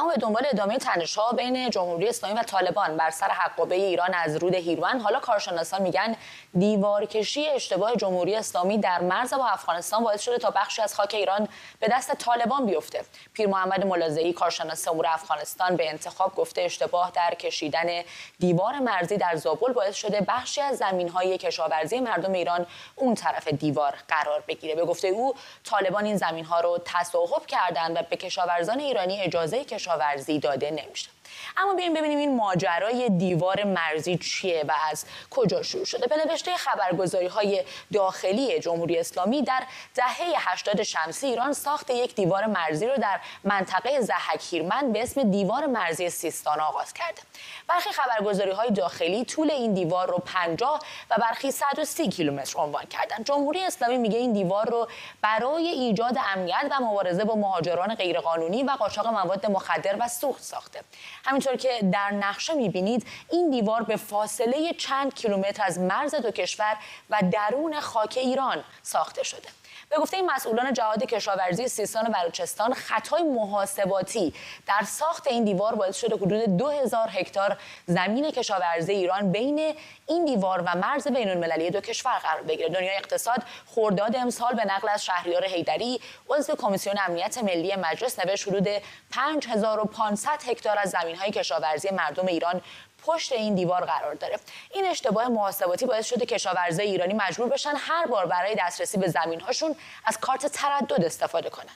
اما به دنبال ادامه تنش‌ها بین جمهوری اسلامی و طالبان. بر سر حقابه ایران از رود هیروان حالا کارشناسان میگن دیوارکشی اشتباه جمهوری اسلامی در مرز با افغانستان باعث شده تا بخشی از خاک ایران به دست طالبان بیفته. پیر محمد ملازعی کارشناس امور افغانستان به انتخاب گفته اشتباه در کشیدن دیوار مرزی در زابل باعث شده بخشی از زمین‌های کشاورزی مردم ایران اون طرف دیوار قرار بگیره. به گفته او طالبان این زمین‌ها رو تصاحب کردند و به کشاورزان ایرانی اجازه کشاورزی داده نمیشه اما بیایم ببینیم این ماجرای دیوار مرزی چیه و از کجا شروع شده. به نوشته خبرگزاری های داخلی جمهوری اسلامی در دهه 80 شمسی ایران ساخت یک دیوار مرزی رو در منطقه زحک هیرمند به اسم دیوار مرزی سیستان آغاز کرده. برخی خبرگزاری های داخلی طول این دیوار رو 50 و برخی 130 کیلومتر عنوان کردن. جمهوری اسلامی میگه این دیوار رو برای ایجاد امنیت و مبارزه با مهاجران غیرقانونی و قاچاق مواد مخدر و سوخت ساخته. همینطور که در نقشه می‌بینید این دیوار به فاصله چند کیلومتر از مرز دو کشور و درون خاک ایران ساخته شده. به گفته این مسئولان جهاد کشاورزی سیستان و بلوچستان خطای محاسباتی در ساخت این دیوار باعث شده حدود 2000 هکتار زمین کشاورزی ایران بین این دیوار و مرز بین المللی دو کشور قرار بگیره. دنیای اقتصاد خرداد امسال به نقل از شهریار حیدری عضو کمیسیون امنیت ملی مجلس نوشت حدود 5500 هکتار از زمین‌های کشاورزی مردم ایران پشت این دیوار قرار داره. این اشتباه محاسباتی باعث شده کشاورزای ایرانی مجبور بشن هر بار برای دسترسی به زمین‌هاشون از کارت تردد استفاده کنن.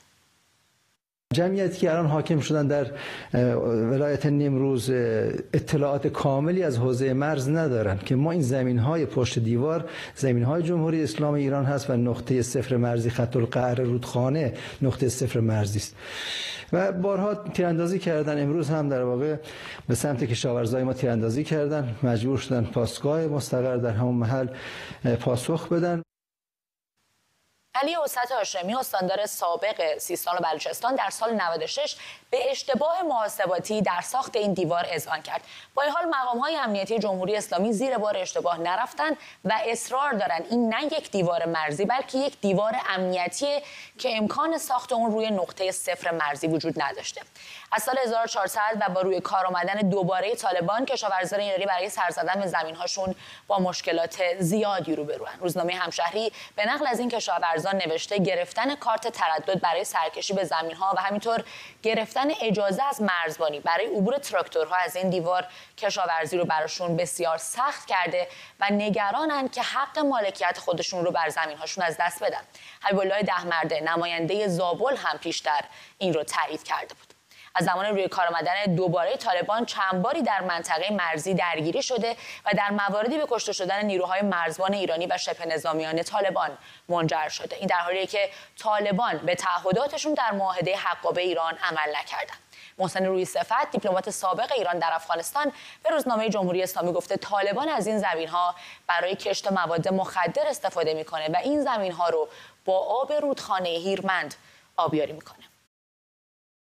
جمعیتی که الان حاکم شدن در ولایت نیمروز اطلاعات کاملی از حوزه مرز ندارن که ما این زمین های پشت دیوار زمین های جمهوری اسلامی ایران هست و نقطه صفر مرزی خط القهر رودخانه نقطه صفر مرزی است. و بارها تیراندازی کردن. امروز هم در واقع به سمت کشاورزای ما تیراندازی کردن. مجبور شدن پاسگاه مستقر در همون محل پاسخ بدن. علی اوسط هاشمی استاندار سابق سیستان و بلوچستان در سال 96 به اشتباه محاسباتی در ساخت این دیوار اذعان کرد. با این حال مقام های امنیتی جمهوری اسلامی زیر بار اشتباه نرفتن و اصرار دارن این نه یک دیوار مرزی بلکه یک دیوار امنیتی که امکان ساخت اون روی نقطه صفر مرزی وجود نداشته. از سال 1400 و با روی کار آمدن دوباره طالبان کشاورزان ایرانی برای سر زدن به زمین‌هاشون با مشکلات زیادی روبرو روزنامه همشهری به نقل از این کشاورزان نوشته گرفتن کارت تردد برای سرکشی به زمین‌ها و همینطور گرفتن اجازه از مرزبانی برای عبور تراکتورها از این دیوار کشاورزی رو براشون بسیار سخت کرده و نگرانند که حق مالکیت خودشون رو بر زمین‌هاشون از دست بدن. حبیب الله دهمرده نماینده زابل هم پیشتر این رو تایید کرده بود. از زمان روی کار آمدن دوباره طالبان چند باری در منطقه مرزی درگیری شده و در مواردی به کشته شدن نیروهای مرزبان ایرانی و شبه نظامیان طالبان منجر شده. این در حالی که طالبان به تعهداتشون در معاهده حقابه ایران عمل نکردند محسن روی صفت دیپلمات سابق ایران در افغانستان به روزنامه جمهوری اسلامی گفته طالبان از این زمین ها برای کشت مواد مخدر استفاده می‌کنه و این زمین ها رو با آب رودخانه هیرمند آبیاری می‌کنه.